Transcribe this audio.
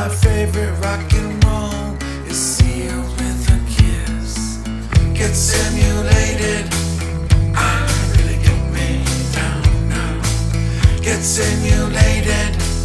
my favorite rock and roll is sealed with a kiss. Get simulated. I really me down now. Get simulated.